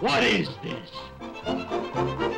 What is this?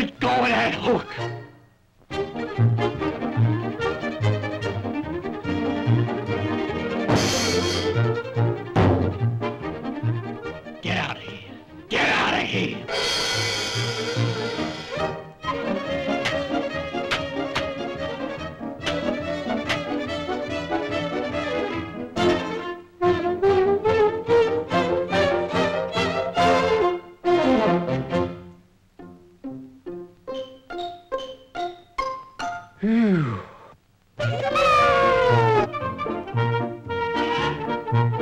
Let go of that hook. Get out of here. Get out of here.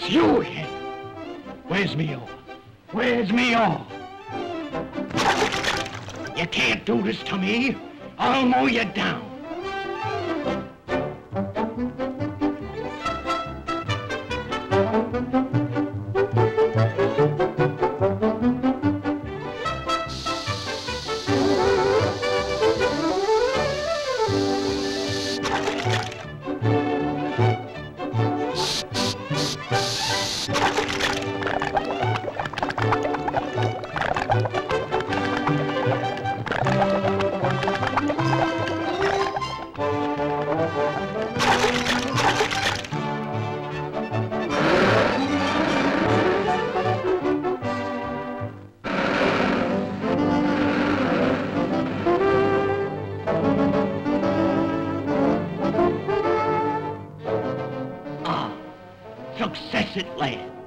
It's you again. Where's me all? Where's me all? You can't do this to me. I'll mow you down. Success at last.